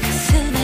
くす